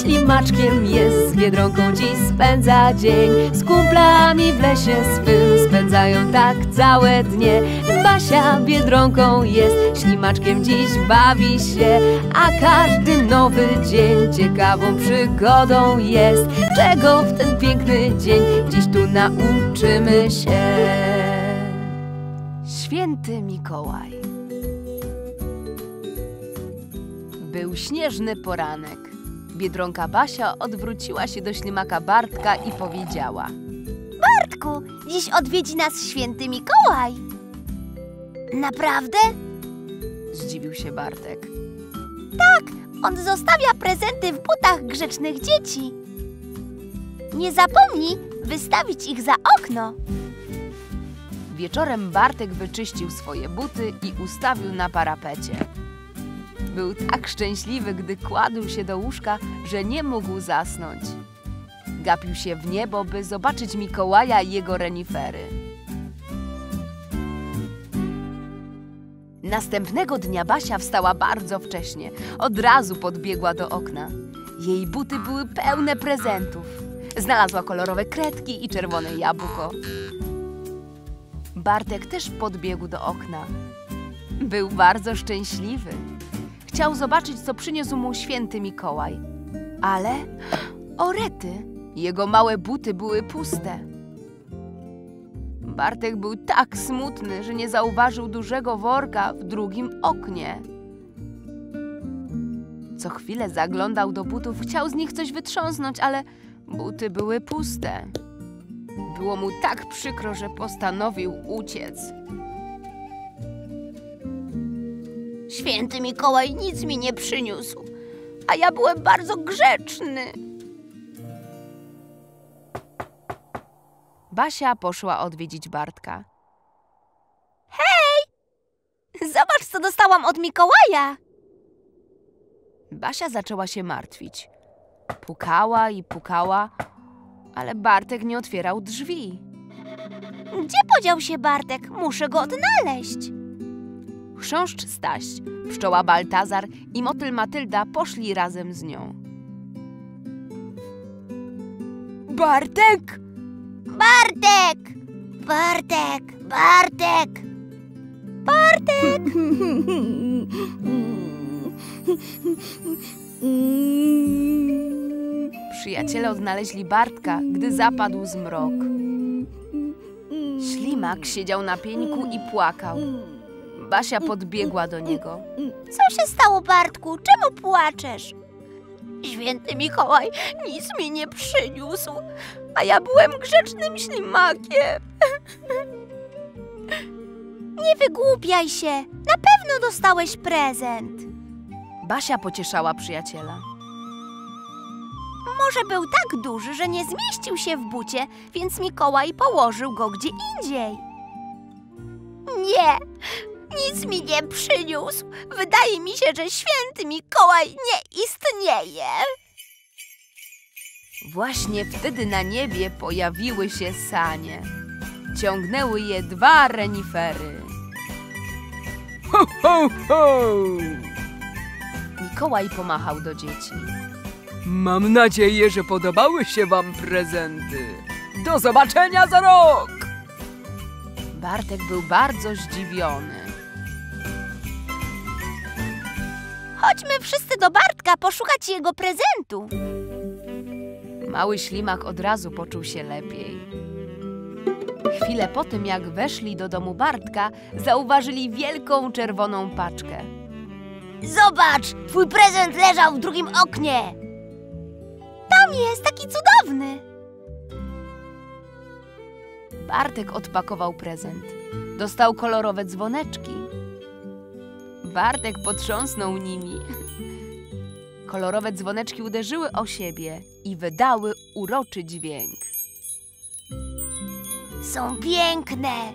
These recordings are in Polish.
Ślimaczkiem jest, z Biedronką dziś spędza dzień. Z kumplami w lesie swym spędzają tak całe dnie. Basia Biedronką jest, ślimaczkiem dziś bawi się. A każdy nowy dzień ciekawą przygodą jest. Czego w ten piękny dzień dziś tu nauczymy się? Święty Mikołaj. Był śnieżny poranek. Biedronka Basia odwróciła się do ślimaka Bartka i powiedziała Bartku, dziś odwiedzi nas święty Mikołaj. Naprawdę? Zdziwił się Bartek. On zostawia prezenty w butach grzecznych dzieci. Nie zapomnij wystawić ich za okno. Wieczorem Bartek wyczyścił swoje buty i ustawił na parapecie. Był tak szczęśliwy, gdy kładł się do łóżka, że nie mógł zasnąć. Gapił się w niebo, by zobaczyć Mikołaja i jego renifery. Następnego dnia Basia wstała bardzo wcześnie. Od razu podbiegła do okna. Jej buty były pełne prezentów. Znalazła kolorowe kredki i czerwone jabłko. Bartek też podbiegł do okna. Był bardzo szczęśliwy. Chciał zobaczyć, co przyniósł mu święty Mikołaj. Ale o rety, jego małe buty były puste. Bartek był tak smutny, że nie zauważył dużego worka w drugim oknie. Co chwilę zaglądał do butów, chciał z nich coś wytrząsnąć, ale buty były puste. Było mu tak przykro, że postanowił uciec. Święty Mikołaj nic mi nie przyniósł, a ja byłem bardzo grzeczny. Basia poszła odwiedzić Bartka. Zobacz, co dostałam od Mikołaja. Basia zaczęła się martwić. Pukała i pukała, ale Bartek nie otwierał drzwi. Gdzie podział się Bartek? Muszę go odnaleźć. Chrząszcz Staś, pszczoła Baltazar i motyl Matylda poszli razem z nią. Bartek! Bartek! Bartek! Bartek! Bartek! Przyjaciele odnaleźli Bartka, gdy zapadł zmrok. Ślimak siedział na pieńku i płakał. Basia podbiegła do niego. Co się stało, Bartku? Czemu płaczesz? Święty Mikołaj nic mi nie przyniósł, a ja byłem grzecznym ślimakiem. Nie wygłupiaj się. Na pewno dostałeś prezent. Basia pocieszała przyjaciela. Może był tak duży, że nie zmieścił się w bucie, więc Mikołaj położył go gdzie indziej. Nie, nic mi nie przyniósł. Wydaje mi się, że święty Mikołaj nie istnieje. Właśnie wtedy na niebie pojawiły się sanie. Ciągnęły je dwa renifery. Ho, ho, ho! Mikołaj pomachał do dzieci. Mam nadzieję, że podobały się wam prezenty. Do zobaczenia za rok! Bartek był bardzo zdziwiony. Chodźmy wszyscy do Bartka poszukać jego prezentu. Mały ślimak od razu poczuł się lepiej. Chwilę po tym, jak weszli do domu Bartka, zauważyli wielką czerwoną paczkę. Zobacz, twój prezent leżał w drugim oknie. Tam jest taki cudowny. Bartek odpakował prezent. Dostał kolorowe dzwoneczki. Bartek potrząsnął nimi. Kolorowe dzwoneczki uderzyły o siebie i wydały uroczy dźwięk. Są piękne.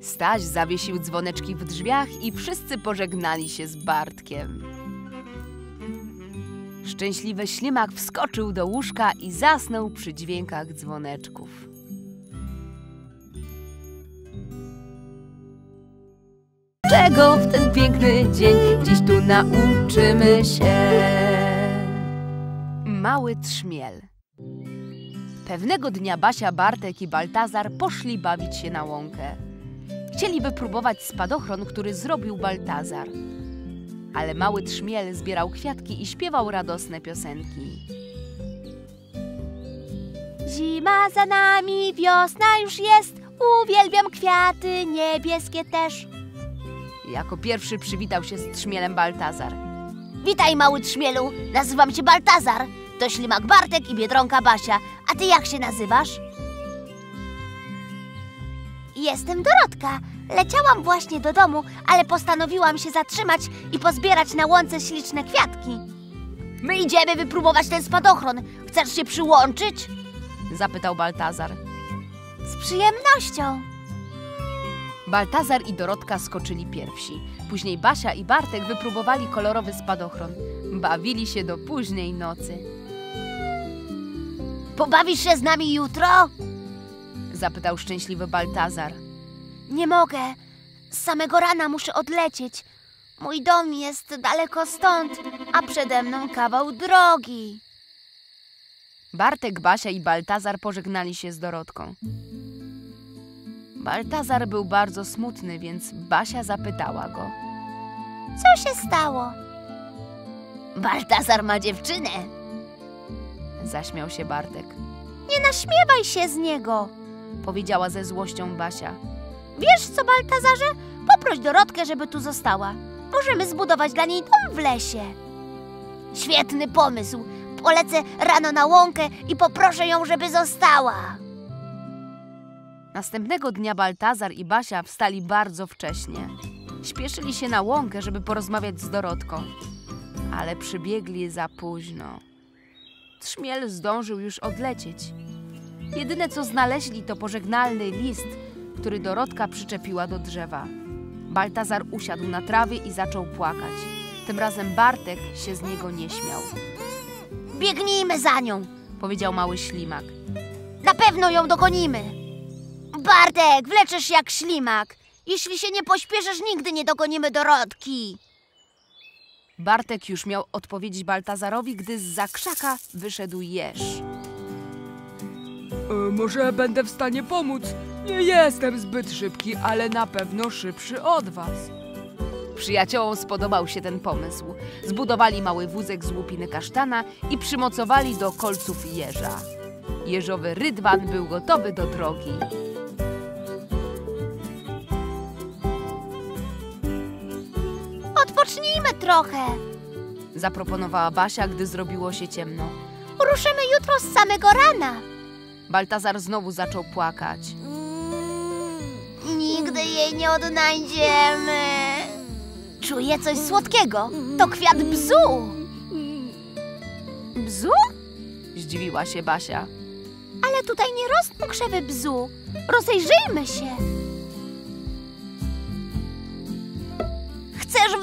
Staś zawiesił dzwoneczki w drzwiach i wszyscy pożegnali się z Bartkiem. Szczęśliwy ślimak wskoczył do łóżka i zasnął przy dźwiękach dzwoneczków. Czego w ten piękny dzień dziś tu nauczymy się? mały trzmiel. Pewnego dnia Basia, Bartek i Baltazar poszli bawić się na łąkę. Chcieli wypróbować spadochron, który zrobił Baltazar. Ale mały trzmiel zbierał kwiatki i śpiewał radosne piosenki. Zima za nami, wiosna już jest. Uwielbiam kwiaty, niebieskie też. Jako pierwszy przywitał się z trzmielem Baltazar. Witaj, mały trzmielu. Nazywam się Baltazar. To ślimak Bartek i Biedronka Basia. A ty jak się nazywasz? Jestem Dorotka. Leciałam właśnie do domu, ale postanowiłam się zatrzymać i pozbierać na łące śliczne kwiatki. My idziemy wypróbować ten spadochron. Chcesz się przyłączyć? Zapytał Baltazar. Z przyjemnością. Baltazar i Dorotka skoczyli pierwsi. Później Basia i Bartek wypróbowali kolorowy spadochron. Bawili się do późnej nocy. Pobawisz się z nami jutro? Zapytał szczęśliwy Baltazar. Nie mogę. Z samego rana muszę odlecieć. Mój dom jest daleko stąd, a przede mną kawał drogi. Bartek, Basia i Baltazar pożegnali się z Dorotką. Baltazar był bardzo smutny, więc Basia zapytała go. Co się stało? Baltazar ma dziewczynę. Zaśmiał się Bartek. Nie naśmiewaj się z niego. Powiedziała ze złością Basia. Wiesz co, Baltazarze? Poproś Dorotkę, żeby tu została. Możemy zbudować dla niej dom w lesie. Świetny pomysł. Polecę rano na łąkę i poproszę ją, żeby została. Następnego dnia Baltazar i Basia wstali bardzo wcześnie. Śpieszyli się na łąkę, żeby porozmawiać z Dorotką, ale przybiegli za późno. Trzmiel zdążył już odlecieć. Jedyne co znaleźli to pożegnalny list, który Dorotka przyczepiła do drzewa. Baltazar usiadł na trawie i zaczął płakać. Tym razem Bartek się z niego nie śmiał. Biegnijmy za nią. Powiedział mały ślimak. Na pewno ją dogonimy. Bartek, wleczysz jak ślimak. Jeśli się nie pośpieszysz, nigdy nie dogonimy Dorotki. Bartek już miał odpowiedzieć Baltazarowi, gdy z za krzaka wyszedł jeż. E, może będę w stanie pomóc. Nie jestem zbyt szybki, ale na pewno szybszy od was. Przyjaciołom spodobał się ten pomysł. Zbudowali mały wózek z łupiny kasztana i przymocowali do kolców jeża. Jeżowy rydwan był gotowy do drogi. Odpocznijmy trochę. Zaproponowała Basia, gdy zrobiło się ciemno. Ruszymy jutro z samego rana. Baltazar znowu zaczął płakać. Nigdy jej nie odnajdziemy. Czuję coś słodkiego. To kwiat bzu. Bzu? Zdziwiła się Basia. Ale tutaj nie rosną krzewy bzu. Rozejrzyjmy się.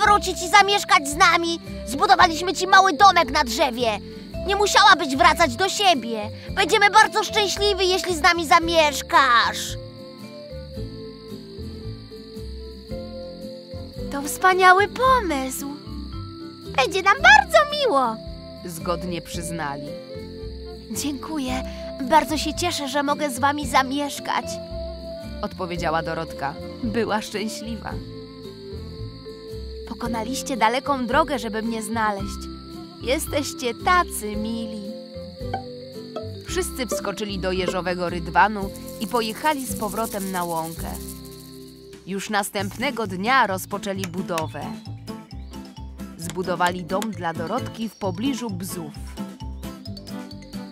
Wrócić i zamieszkać z nami? Zbudowaliśmy ci mały domek na drzewie. Nie musiałabyś wracać do siebie. Będziemy bardzo szczęśliwi, jeśli z nami zamieszkasz. To wspaniały pomysł. Będzie nam bardzo miło. Zgodnie przyznali. Dziękuję. Bardzo się cieszę, że mogę z wami zamieszkać. Odpowiedziała Dorotka. Była szczęśliwa. Pokonaliście daleką drogę, żeby mnie znaleźć. Jesteście tacy mili. Wszyscy wskoczyli do jeżowego rydwanu i pojechali z powrotem na łąkę. Już następnego dnia rozpoczęli budowę. Zbudowali dom dla Dorotki w pobliżu bzów.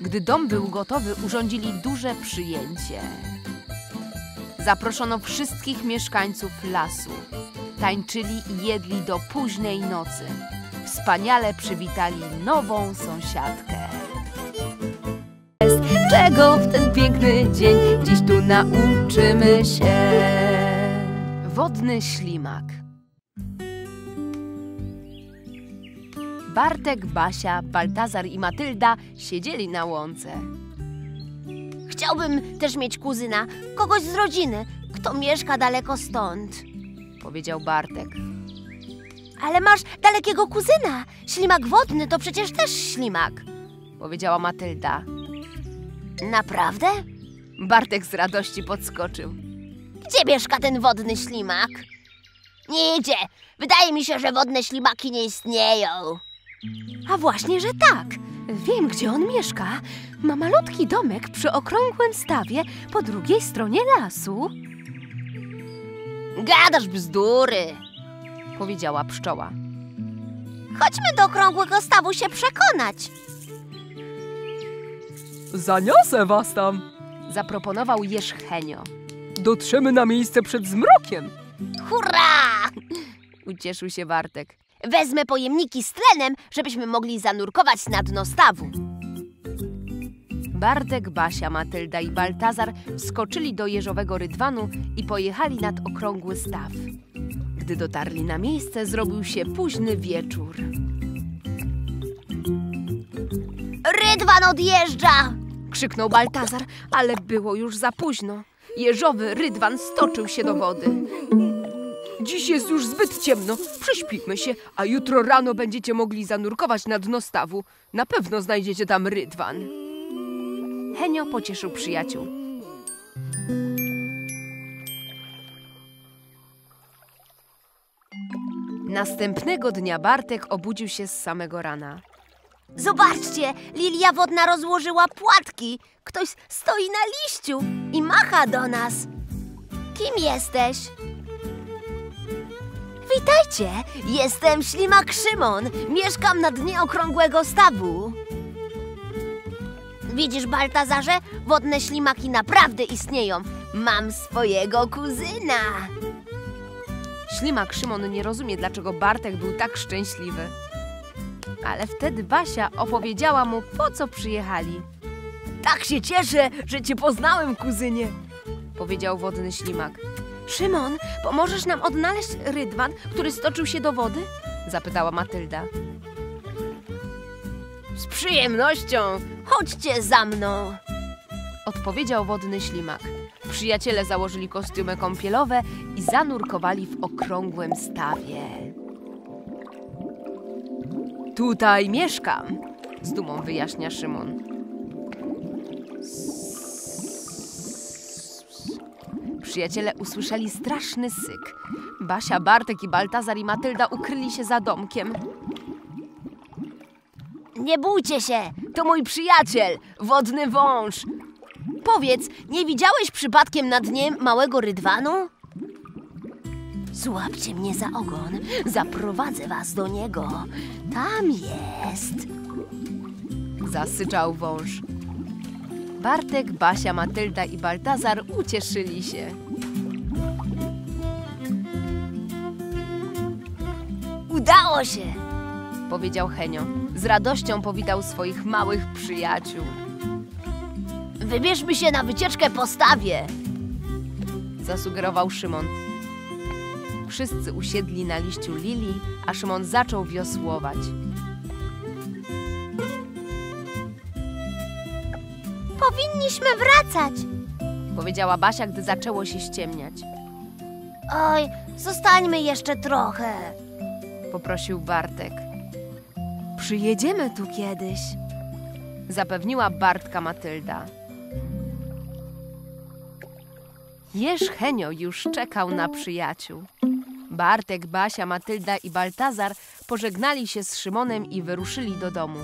Gdy dom był gotowy, urządzili duże przyjęcie. Zaproszono wszystkich mieszkańców lasu. Tańczyli i jedli do późnej nocy. Wspaniale przywitali nową sąsiadkę. Czego w ten piękny dzień dziś tu nauczymy się? Wodny ślimak. Bartek, Basia, Baltazar i Matylda siedzieli na łące. Chciałbym też mieć kuzyna, kogoś z rodziny, kto mieszka daleko stąd. Powiedział Bartek. Ale masz dalekiego kuzyna. Ślimak wodny to przecież też ślimak. powiedziała Matylda. Naprawdę? Bartek z radości podskoczył. Gdzie mieszka ten wodny ślimak? Nie idzie. Wydaje mi się, że wodne ślimaki nie istnieją. A właśnie, że tak. Wiem, gdzie on mieszka. Ma malutki domek przy okrągłym stawie po drugiej stronie lasu, Gadasz bzdury. powiedziała pszczoła. Chodźmy do okrągłego stawu się przekonać. Zaniosę was tam. Zaproponował jeż Henio. Dotrzemy na miejsce przed zmrokiem. Hurra! Ucieszył się Bartek. Wezmę pojemniki z tlenem, żebyśmy mogli zanurkować na dno stawu. Bartek, Basia, Matylda i Baltazar wskoczyli do jeżowego rydwanu i pojechali nad okrągły staw. Gdy dotarli na miejsce, zrobił się późny wieczór. Rydwan odjeżdża! Krzyknął Baltazar, ale było już za późno. Jeżowy rydwan stoczył się do wody. Dziś jest już zbyt ciemno. Prześpijmy się, a jutro rano będziecie mogli zanurkować na dno stawu. Na pewno znajdziecie tam rydwan. Henio pocieszył przyjaciół. Następnego dnia Bartek obudził się z samego rana. Zobaczcie, lilia wodna rozłożyła płatki. Ktoś stoi na liściu i macha do nas. Kim jesteś? Witajcie, jestem ślimak Szymon. Mieszkam na dnie okrągłego stawu. Widzisz, Baltazarze, wodne ślimaki naprawdę istnieją. Mam swojego kuzyna. Ślimak Szymon nie rozumie, dlaczego Bartek był tak szczęśliwy. Ale wtedy Basia opowiedziała mu, po co przyjechali. Tak się cieszę, że cię poznałem, kuzynie, powiedział wodny ślimak. Szymon, pomożesz nam odnaleźć rydwan, który stoczył się do wody? zapytała Matylda. Z przyjemnością, Chodźcie za mną. odpowiedział wodny ślimak. Przyjaciele założyli kostiumy kąpielowe i zanurkowali w okrągłym stawie. Tutaj mieszkam, z dumą wyjaśnia Szymon. Przyjaciele usłyszeli straszny syk. Basia, Bartek i Baltazar i Matylda ukryli się za domkiem. Nie bójcie się, To mój przyjaciel, wodny wąż. Powiedz, nie widziałeś przypadkiem na dnie małego rydwanu? Złapcie mnie za ogon, zaprowadzę was do niego. Tam jest. Zasyczał wąż. Bartek, Basia, Matylda i Baltazar ucieszyli się. Udało się! Powiedział Henio. Z radością powitał swoich małych przyjaciół. Wybierzmy się na wycieczkę po stawie. Zasugerował Szymon. Wszyscy usiedli na liściu lilii, a Szymon zaczął wiosłować. Powinniśmy wracać. Powiedziała Basia, gdy zaczęło się ściemniać. Oj, zostańmy jeszcze trochę. Poprosił Bartek. Przyjedziemy tu kiedyś. Zapewniła Bartka Matylda. Jerz Henio już czekał na przyjaciół. Bartek, Basia, Matylda i Baltazar pożegnali się z Szymonem i wyruszyli do domu.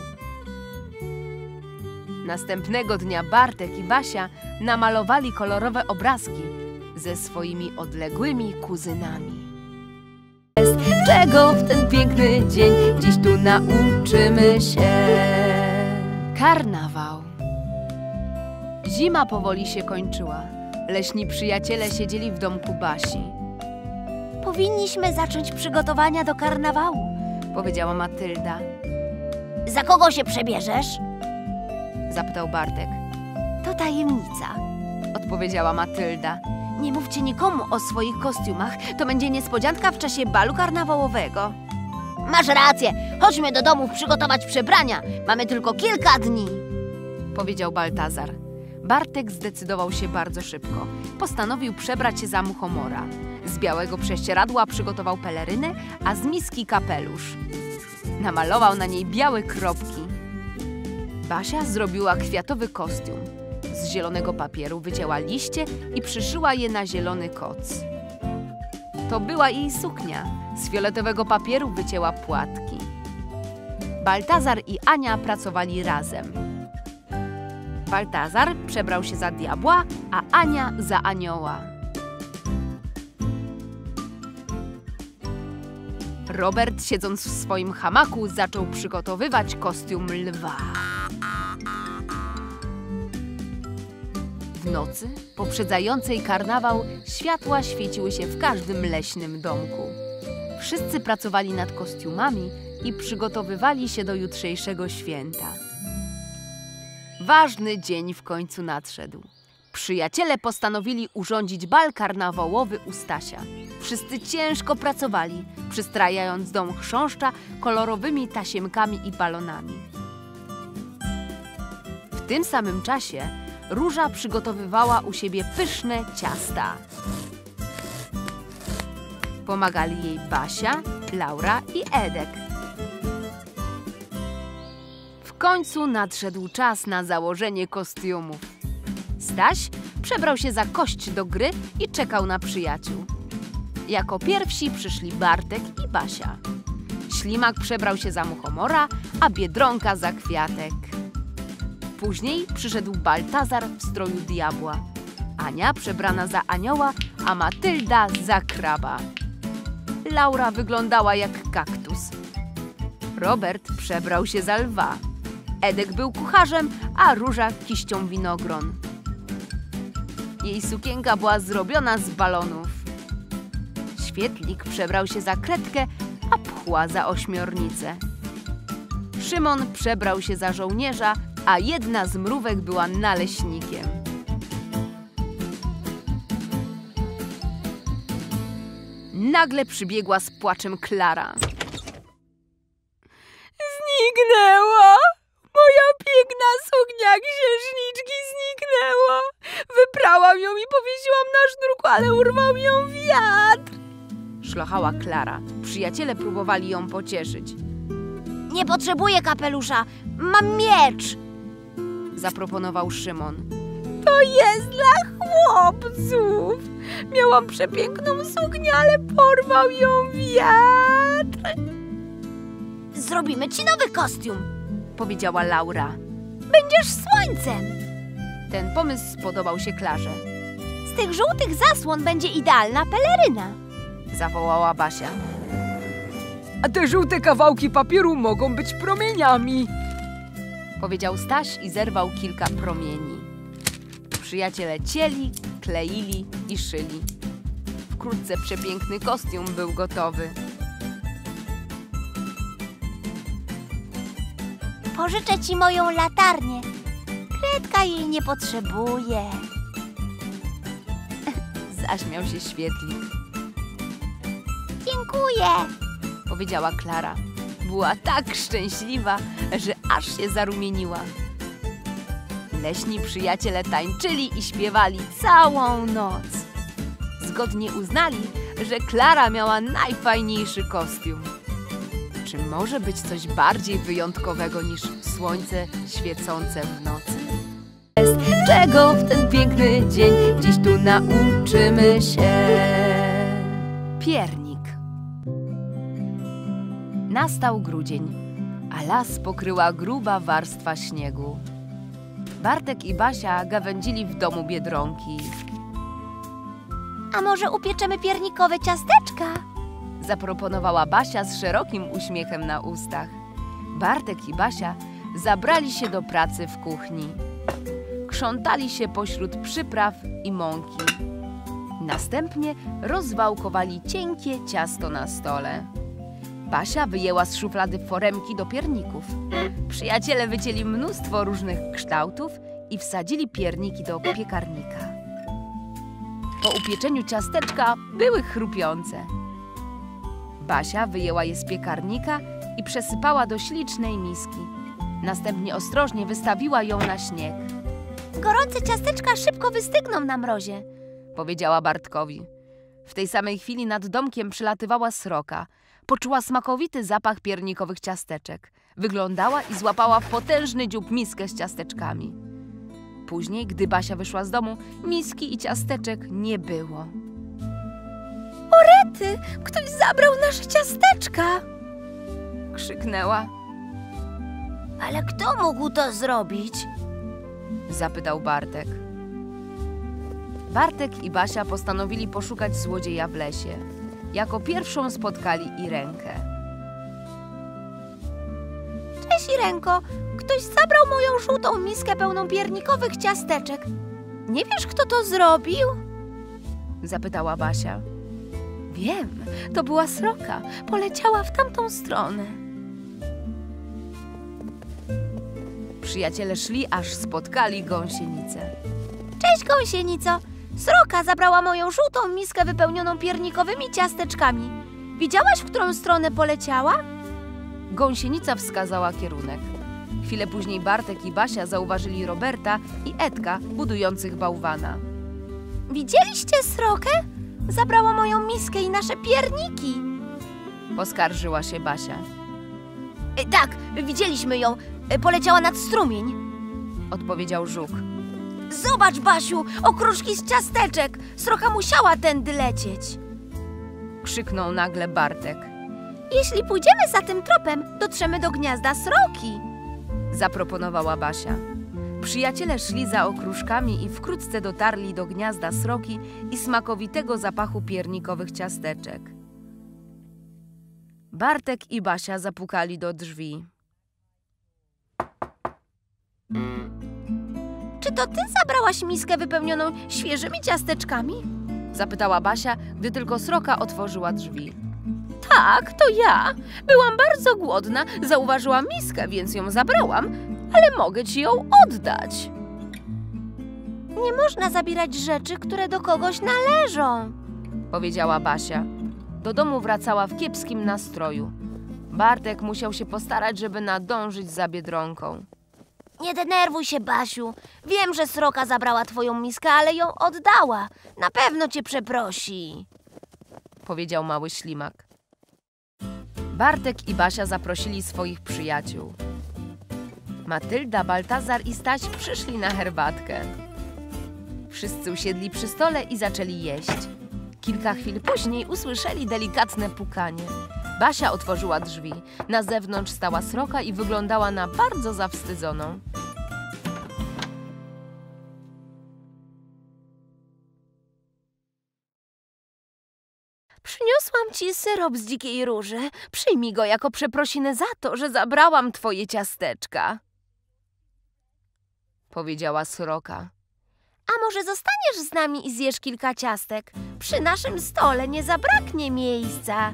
Następnego dnia Bartek i Basia namalowali kolorowe obrazki ze swoimi odległymi kuzynami. Czego w ten piękny dzień dziś tu nauczymy się? Karnawał. Zima powoli się kończyła. Leśni przyjaciele siedzieli w domku Basi. Powinniśmy zacząć przygotowania do karnawału. Powiedziała Matylda. Za kogo się przebierzesz? Zapytał Bartek. To tajemnica. Odpowiedziała Matylda. Nie mówcie nikomu o swoich kostiumach. To będzie niespodzianka w czasie balu karnawałowego. Masz rację. Chodźmy do domów przygotować przebrania. Mamy tylko kilka dni. Powiedział Baltazar. Bartek zdecydował się bardzo szybko. Postanowił przebrać się za muchomora. Z białego prześcieradła przygotował pelerynę, a z miski kapelusz. Namalował na niej białe kropki. Basia zrobiła kwiatowy kostium. Z zielonego papieru wycięła liście i przyszyła je na zielony koc. To była jej suknia. Z fioletowego papieru wycięła płatki. Baltazar i Ania pracowali razem. Baltazar przebrał się za diabła, a Ania za anioła. Robert, siedząc w swoim hamaku, zaczął przygotowywać kostium lwa. W nocy, poprzedzającej karnawał, światła świeciły się w każdym leśnym domku. Wszyscy pracowali nad kostiumami i przygotowywali się do jutrzejszego święta. Ważny dzień w końcu nadszedł. Przyjaciele postanowili urządzić bal karnawałowy u Stasia. Wszyscy ciężko pracowali, przystrajając dom chrząszcza kolorowymi tasiemkami i balonami. W tym samym czasie Róża przygotowywała u siebie pyszne ciasta. Pomagali jej Basia, Laura i Edek. W końcu nadszedł czas na założenie kostiumów. Staś przebrał się za kość do gry i czekał na przyjaciół. Jako pierwsi przyszli Bartek i Basia. Ślimak przebrał się za muchomora, a Biedronka za kwiatek. Później przyszedł Baltazar w stroju diabła. Ania przebrana za anioła, a Matylda za kraba. Laura wyglądała jak kaktus. Robert przebrał się za lwa. Edek był kucharzem, a Róża kiścią winogron. Jej sukienka była zrobiona z balonów. Świetlik przebrał się za kredkę, a pchła za ośmiornicę. Szymon przebrał się za żołnierza, a jedna z mrówek była naleśnikiem. Nagle przybiegła z płaczem Klara. Zniknęła! Moja piękna suknia księżniczki zniknęła! Wyprałam ją i powiesiłam na sznurku, ale urwał ją wiatr! Szlochała Klara. Przyjaciele próbowali ją pocieszyć. Nie potrzebuję kapelusza, mam miecz. Zaproponował Szymon. To jest dla chłopców. Miałam przepiękną suknię, ale porwał ją wiatr. Zrobimy ci nowy kostium. Powiedziała Laura. Będziesz słońcem. Ten pomysł spodobał się Klarze. Z tych żółtych zasłon będzie idealna peleryna. Zawołała Basia. A te żółte kawałki papieru mogą być promieniami. Powiedział Staś i zerwał kilka promieni. Przyjaciele cieli, kleili i szyli. Wkrótce przepiękny kostium był gotowy. Pożyczę ci moją latarnię. Kredka jej nie potrzebuje. Zaśmiał się świetlik. Dziękuję. Powiedziała Klara. Była tak szczęśliwa, że aż się zarumieniła. Leśni przyjaciele tańczyli i śpiewali całą noc. Zgodnie uznali, że Klara miała najfajniejszy kostium. Czy może być coś bardziej wyjątkowego niż słońce świecące w nocy? Czego w ten piękny dzień dziś tu nauczymy się? Piernik. Nastał grudzień, las pokryła gruba warstwa śniegu. Bartek i Basia gawędzili w domu Biedronki. A może upieczemy piernikowe ciasteczka? Zaproponowała Basia z szerokim uśmiechem na ustach. Bartek i Basia zabrali się do pracy w kuchni. Krzątali się pośród przypraw i mąki. Następnie rozwałkowali cienkie ciasto na stole. Basia wyjęła z szuflady foremki do pierników. Przyjaciele wycięli mnóstwo różnych kształtów i wsadzili pierniki do piekarnika. Po upieczeniu ciasteczka były chrupiące. Basia wyjęła je z piekarnika i przesypała do ślicznej miski. Następnie ostrożnie wystawiła ją na śnieg. Gorące ciasteczka szybko wystygną na mrozie. Powiedziała Bartkowi. W tej samej chwili nad domkiem przylatywała sroka. Poczuła smakowity zapach piernikowych ciasteczek. Wyglądała i złapała w potężny dziób miskę z ciasteczkami. Później, gdy Basia wyszła z domu, miski i ciasteczek nie było. Ty, ktoś zabrał nasze ciasteczka. Krzyknęła, Ale kto mógł to zrobić? zapytał Bartek. Bartek i Basia postanowili poszukać złodzieja w lesie. Jako pierwszą spotkali Irenkę. Cześć, Irenko. Ktoś zabrał moją żółtą miskę pełną piernikowych ciasteczek. Nie wiesz, kto to zrobił? Zapytała Basia. Wiem, to była sroka. Poleciała w tamtą stronę. Przyjaciele szli, aż spotkali gąsienicę. Cześć, gąsienico. Sroka zabrała moją żółtą miskę wypełnioną piernikowymi ciasteczkami. Widziałaś, w którą stronę poleciała? Gąsienica wskazała kierunek. Chwilę później Bartek i Basia zauważyli Roberta i Edka budujących bałwana. Widzieliście srokę? Zabrała moją miskę i nasze pierniki. Poskarżyła się Basia. E, tak, widzieliśmy ją. E, poleciała nad strumień. Odpowiedział Żuk. Zobacz, Basiu, okruszki z ciasteczek. Sroka musiała tędy lecieć. Krzyknął nagle Bartek. Jeśli pójdziemy za tym tropem, dotrzemy do gniazda sroki. Zaproponowała Basia. Przyjaciele szli za okruszkami i wkrótce dotarli do gniazda sroki i smakowitego zapachu piernikowych ciasteczek. Bartek i Basia zapukali do drzwi. Czy to ty zabrałaś miskę wypełnioną świeżymi ciasteczkami? Zapytała Basia, gdy tylko sroka otworzyła drzwi. Tak, to ja. Byłam bardzo głodna, zauważyłam miskę, więc ją zabrałam, ale mogę ci ją oddać. Nie można zabierać rzeczy, które do kogoś należą. Powiedziała Basia. Do domu wracała w kiepskim nastroju. Bartek musiał się postarać, żeby nadążyć za Biedronką. Nie denerwuj się, Basiu. Wiem, że sroka zabrała twoją miskę, ale ją oddała. Na pewno cię przeprosi. powiedział mały ślimak. Bartek i Basia zaprosili swoich przyjaciół. Matylda, Baltazar i Staś przyszli na herbatkę. Wszyscy usiedli przy stole i zaczęli jeść. Kilka chwil później usłyszeli delikatne pukanie. Basia otworzyła drzwi. Na zewnątrz stała sroka i wyglądała na bardzo zawstydzoną. Przyniosłam ci syrop z dzikiej róży. Przyjmij go jako przeprosinę za to, że zabrałam twoje ciasteczka. Powiedziała sroka. A może zostaniesz z nami i zjesz kilka ciastek? Przy naszym stole nie zabraknie miejsca.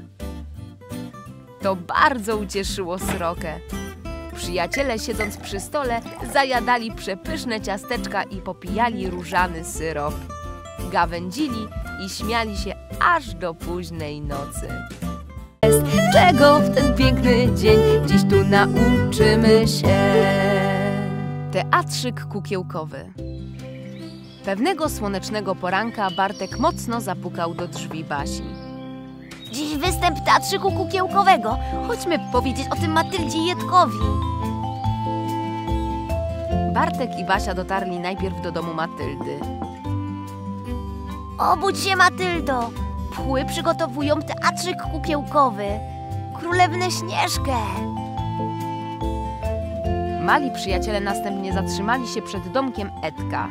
To bardzo ucieszyło srokę. Przyjaciele siedząc przy stole zajadali przepyszne ciasteczka i popijali różany syrop. Gawędzili i śmiali się aż do późnej nocy. Czego w ten piękny dzień dziś tu nauczymy się? Teatrzyk kukiełkowy. Pewnego słonecznego poranka Bartek mocno zapukał do drzwi Basi. Dziś występ teatrzyku kukiełkowego. Chodźmy powiedzieć o tym Matyldzie Jedkowi. Bartek i Basia dotarli najpierw do domu Matyldy. Obudź się, Matyldo. Pchły przygotowują teatrzyk kukiełkowy. Królewnę Śnieżkę. Mali przyjaciele następnie zatrzymali się przed domkiem Edka.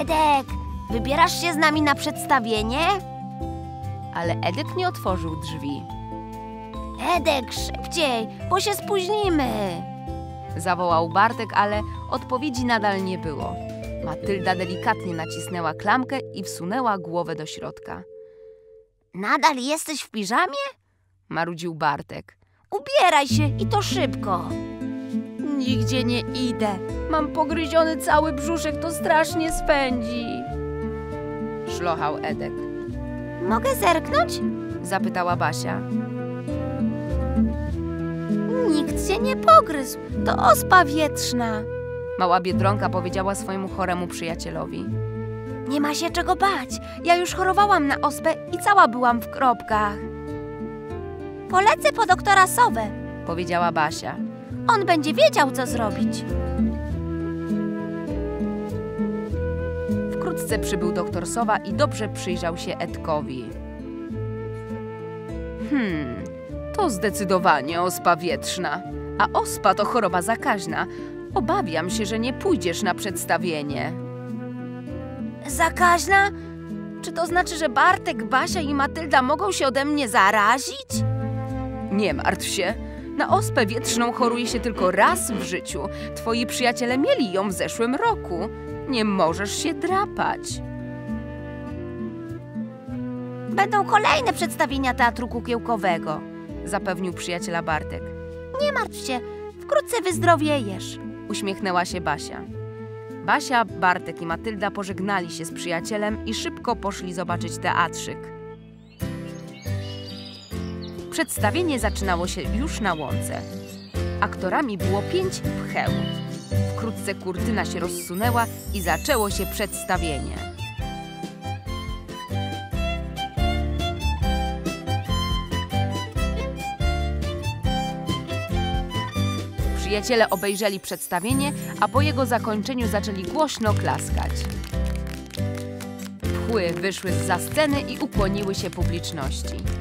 Edek, wybierasz się z nami na przedstawienie? Ale Edek nie otworzył drzwi. Edek, szybciej, bo się spóźnimy. Zawołał Bartek, ale odpowiedzi nadal nie było. Matylda delikatnie nacisnęła klamkę i wsunęła głowę do środka. Nadal jesteś w piżamie? Marudził Bartek. Ubieraj się i to szybko. Nigdzie nie idę. Mam pogryziony cały brzuszek, to strasznie spędzi. Szlochał Edek. Mogę zerknąć? Zapytała Basia. Nikt cię nie pogryzł. To ospa wietrzna. Mała Biedronka powiedziała swojemu choremu przyjacielowi. Nie ma się czego bać. Ja już chorowałam na ospę i cała byłam w kropkach. Polecę po doktora Sowę. Powiedziała Basia. On będzie wiedział, co zrobić. Wkrótce przybył doktor Sowa i dobrze przyjrzał się Edkowi. Hmm, to zdecydowanie ospa wietrzna. A ospa to choroba zakaźna. Obawiam się, że nie pójdziesz na przedstawienie. Zakaźna? Czy to znaczy, że Bartek, Basia i Matylda mogą się ode mnie zarazić? Nie martw się. Na ospę wietrzną choruje się tylko raz w życiu. Twoi przyjaciele mieli ją w zeszłym roku. Nie możesz się drapać. Będą kolejne przedstawienia teatru kukiełkowego. Zapewnił przyjaciela Bartek. Nie martw się, wkrótce wyzdrowiejesz. Uśmiechnęła się Basia. Basia, Bartek i Matylda pożegnali się z przyjacielem i szybko poszli zobaczyć teatrzyk. Przedstawienie zaczynało się już na łące. Aktorami było pięć pcheł. Wkrótce kurtyna się rozsunęła i zaczęło się przedstawienie. Przyjaciele obejrzeli przedstawienie, a po jego zakończeniu zaczęli głośno klaskać. Pchły wyszły za sceny i ukłoniły się publiczności.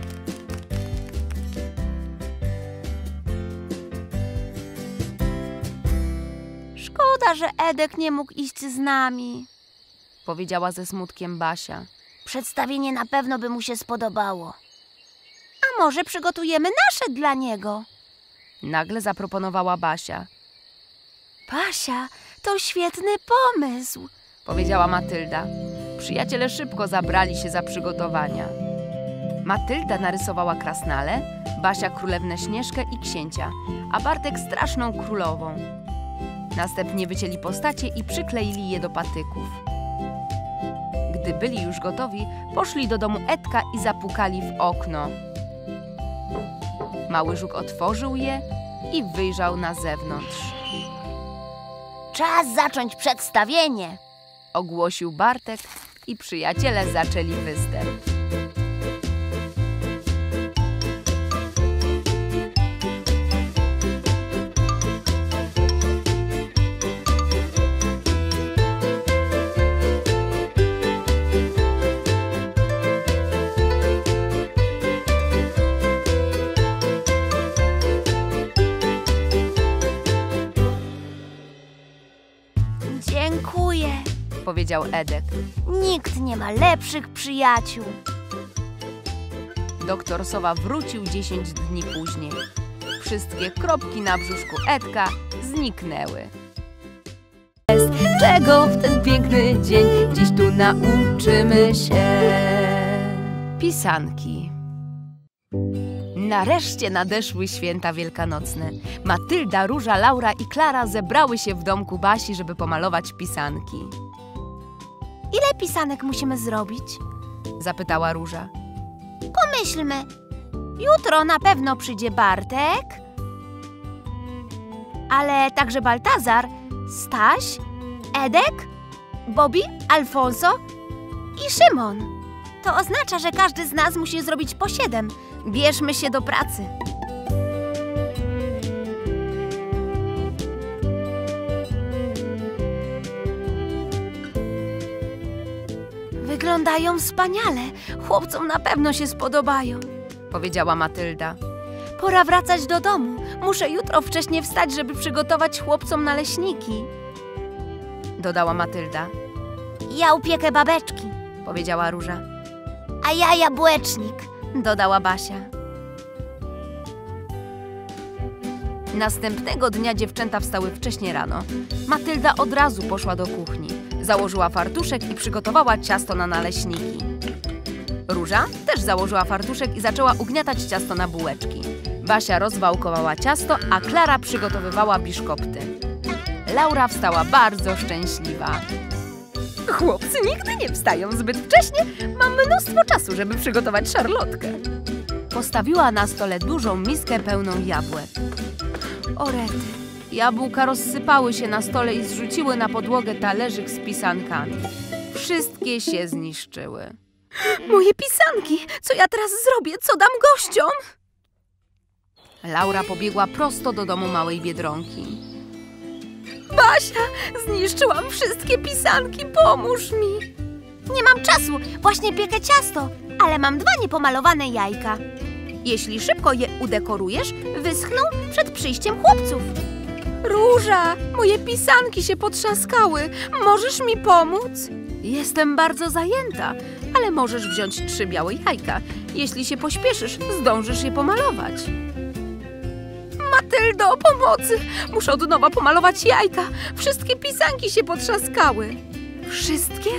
Szkoda, że Edek nie mógł iść z nami. Powiedziała ze smutkiem Basia. Przedstawienie na pewno by mu się spodobało. A może przygotujemy nasze dla niego? Nagle zaproponowała Basia. Basia, to świetny pomysł. Powiedziała Matylda. Przyjaciele szybko zabrali się za przygotowania. Matylda narysowała krasnale, Basia królewnę Śnieżkę i księcia, a Bartek straszną królową. Następnie wycięli postacie i przykleili je do patyków. Gdy byli już gotowi, poszli do domu Edka i zapukali w okno. Mały żuk otworzył je i wyjrzał na zewnątrz. Czas zacząć przedstawienie. Ogłosił Bartek i przyjaciele zaczęli występ. Powiedział Edek. Nikt nie ma lepszych przyjaciół. Doktor Sowa wrócił 10 dni później. Wszystkie kropki na brzuszku Edka zniknęły. Czego w ten piękny dzień dziś tu nauczymy się? Pisanki. Nareszcie nadeszły święta wielkanocne. Matylda, Róża, Laura i Klara zebrały się w domku Basi, żeby pomalować pisanki. Ile pisanek musimy zrobić? Zapytała Róża. Pomyślmy. Jutro na pewno przyjdzie Bartek, ale także Baltazar, Staś, Edek, Bobby, Alfonso i Szymon. To oznacza, że każdy z nas musi zrobić po siedem. Bierzmy się do pracy. Wyglądają wspaniale. Chłopcom na pewno się spodobają. Powiedziała Matylda. Pora wracać do domu. Muszę jutro wcześnie wstać, żeby przygotować chłopcom naleśniki. Dodała Matylda. Ja upiekę babeczki, Powiedziała Róża. a ja jabłecznik, dodała Basia. Następnego dnia dziewczęta wstały wcześnie rano. Matylda od razu poszła do kuchni. Założyła fartuszek i przygotowała ciasto na naleśniki. Róża też założyła fartuszek i zaczęła ugniatać ciasto na bułeczki. Basia rozwałkowała ciasto, a Klara przygotowywała biszkopty. Laura wstała bardzo szczęśliwa. Chłopcy nigdy nie wstają zbyt wcześnie. Mam mnóstwo czasu, żeby przygotować szarlotkę. Postawiła na stole dużą miskę pełną jabłek. Orety. Jabłka rozsypały się na stole i zrzuciły na podłogę talerzyk z pisankami. wszystkie się zniszczyły. Moje pisanki! Co ja teraz zrobię? Co dam gościom? Laura pobiegła prosto do domu małej biedronki. Basia, zniszczyłam wszystkie pisanki, pomóż mi. Nie mam czasu, właśnie piekę ciasto, ale mam dwa niepomalowane jajka. Jeśli szybko je udekorujesz, wyschną przed przyjściem chłopców. Róża, moje pisanki się potrzaskały. Możesz mi pomóc? Jestem bardzo zajęta, ale możesz wziąć trzy białe jajka. Jeśli się pośpieszysz, zdążysz je pomalować. Matyldo, pomocy! Muszę od nowa pomalować jajka. Wszystkie pisanki się potrzaskały. Wszystkie?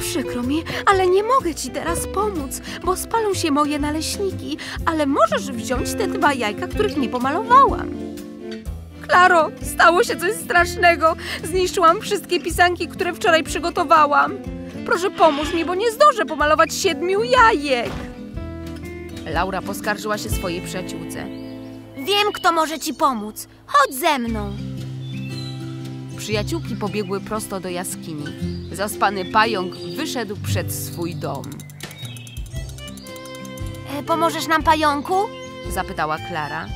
Przykro mi, ale nie mogę ci teraz pomóc, bo spalą się moje naleśniki, ale możesz wziąć te dwa jajka, których nie pomalowałam. Klaro, stało się coś strasznego. Zniszczyłam wszystkie pisanki, które wczoraj przygotowałam. Proszę pomóż mi, bo nie zdążę pomalować siedmiu jajek. Laura poskarżyła się swojej przyjaciółce. Wiem, kto może ci pomóc. Chodź ze mną. Przyjaciółki pobiegły prosto do jaskini. Zaspany pająk wyszedł przed swój dom. E, pomożesz nam, pająku? Zapytała Klara.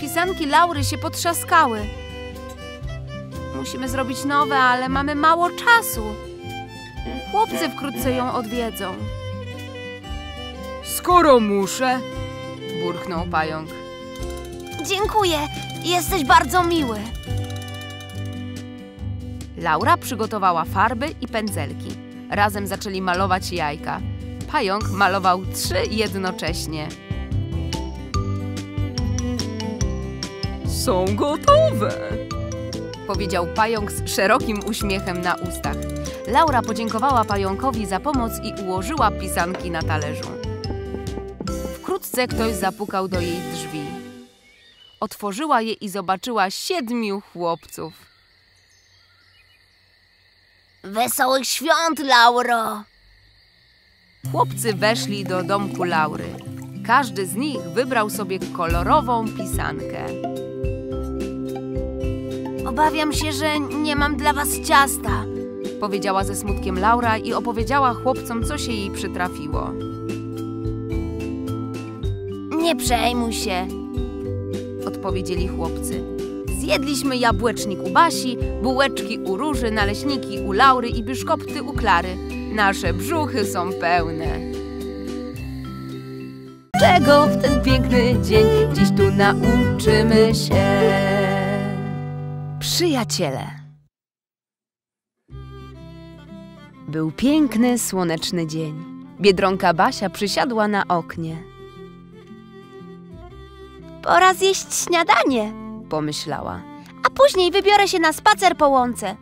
Pisanki Laury się potrzaskały. Musimy zrobić nowe, ale mamy mało czasu. Chłopcy wkrótce ją odwiedzą. Skoro muszę, Burchnął pająk. Dziękuję. Jesteś bardzo miły. Laura przygotowała farby i pędzelki. Razem zaczęli malować jajka. Pająk malował trzy jednocześnie. Są gotowe. Powiedział pająk z szerokim uśmiechem na ustach. Laura podziękowała pająkowi za pomoc i ułożyła pisanki na talerzu. Wkrótce ktoś zapukał do jej drzwi. Otworzyła je i zobaczyła siedmiu chłopców. Wesołych świąt, Lauro. Chłopcy weszli do domku Laury. Każdy z nich wybrał sobie kolorową pisankę. Obawiam się, że nie mam dla was ciasta. Powiedziała ze smutkiem Laura i opowiedziała chłopcom, co się jej przytrafiło. Nie przejmuj się. Odpowiedzieli chłopcy. Zjedliśmy jabłecznik u Basi, bułeczki u Róży, naleśniki u Laury i biszkopty u Klary. Nasze brzuchy są pełne. Czego w ten piękny dzień dziś tu nauczymy się? Przyjaciele. Był piękny, słoneczny dzień. Biedronka Basia przysiadła na oknie. Pora zjeść śniadanie, Pomyślała. a później wybiorę się na spacer po łące.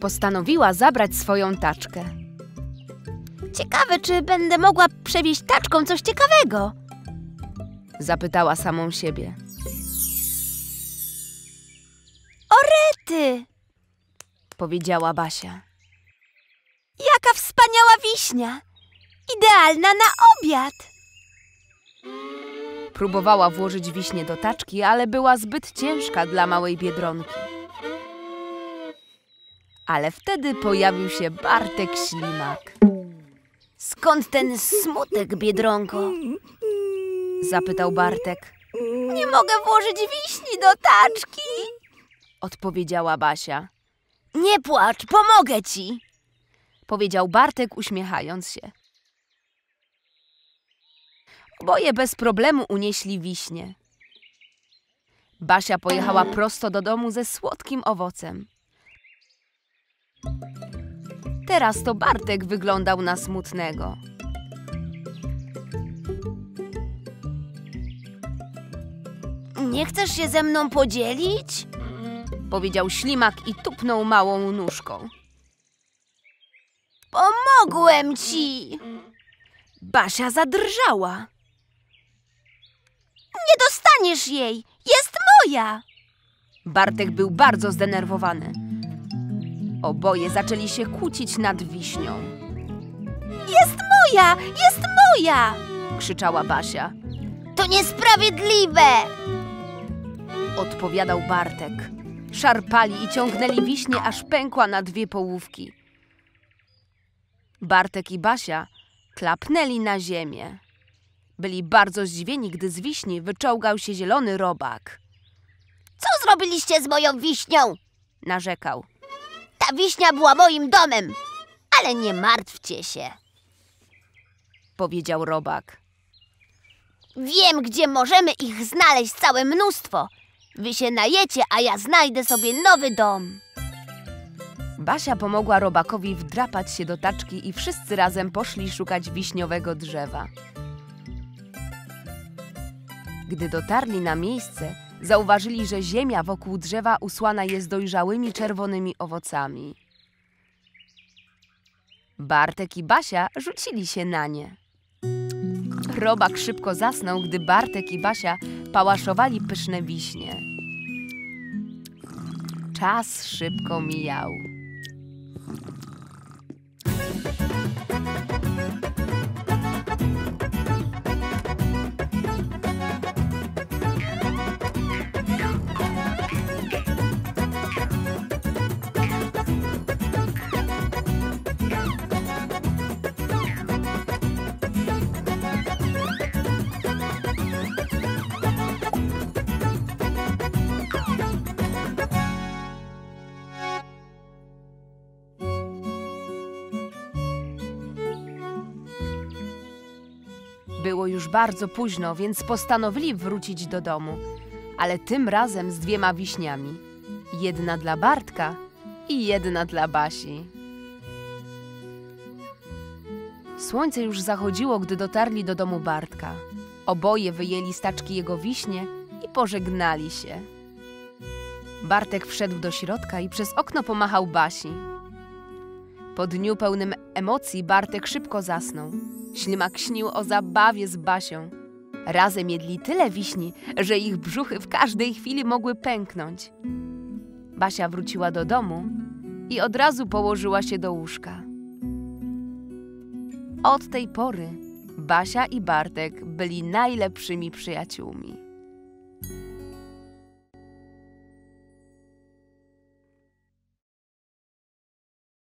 Postanowiła zabrać swoją taczkę. Ciekawe, czy będę mogła przewieźć taczką coś ciekawego. Zapytała samą siebie. Ty, Powiedziała Basia. jaka wspaniała wiśnia! Idealna na obiad! Próbowała włożyć wiśnie do taczki, ale była zbyt ciężka dla małej biedronki. Ale wtedy pojawił się Bartek Ślimak. Skąd ten smutek, Biedronko? Zapytał Bartek. Nie mogę włożyć wiśni do taczki. Odpowiedziała Basia. Nie płacz, pomogę ci. Powiedział Bartek uśmiechając się. Oboje bez problemu unieśli wiśnie. Basia pojechała prosto do domu ze słodkim owocem. Teraz to Bartek wyglądał na smutnego. Nie chcesz się ze mną podzielić? Powiedział ślimak i tupnął małą nóżką. Pomogłem ci. Basia zadrżała. Nie dostaniesz jej. Jest moja. Bartek był bardzo zdenerwowany. Oboje zaczęli się kłócić nad wiśnią. Jest moja. Jest moja. Krzyczała Basia. To niesprawiedliwe. Odpowiadał Bartek. Szarpali i ciągnęli wiśnie, aż pękła na dwie połówki. Bartek i Basia klapnęli na ziemię. Byli bardzo zdziwieni, gdy z wiśni wyczołgał się zielony robak. Co zrobiliście z moją wiśnią? Narzekał. Ta wiśnia była moim domem. Ale nie martwcie się. Powiedział robak. Wiem, gdzie możemy ich znaleźć całe mnóstwo. Wy się najecie, a ja znajdę sobie nowy dom. Basia pomogła robakowi wdrapać się do taczki i wszyscy razem poszli szukać wiśniowego drzewa. Gdy dotarli na miejsce, zauważyli, że ziemia wokół drzewa usłana jest dojrzałymi czerwonymi owocami. Bartek i Basia rzucili się na nie. Robak szybko zasnął, gdy Bartek i Basia pałaszowali pyszne wiśnie. Czas szybko mijał. Było już bardzo późno, więc postanowili wrócić do domu, ale tym razem z dwiema wiśniami. Jedna dla Bartka i jedna dla Basi. Słońce już zachodziło, gdy dotarli do domu Bartka. Oboje wyjęli z taczki jego wiśnie i pożegnali się. Bartek wszedł do środka i przez okno pomachał Basi. Po dniu pełnym emocji Bartek szybko zasnął. Ślimak śnił o zabawie z Basią. Razem jedli tyle wiśni, że ich brzuchy w każdej chwili mogły pęknąć. Basia wróciła do domu i od razu położyła się do łóżka. Od tej pory Basia i Bartek byli najlepszymi przyjaciółmi.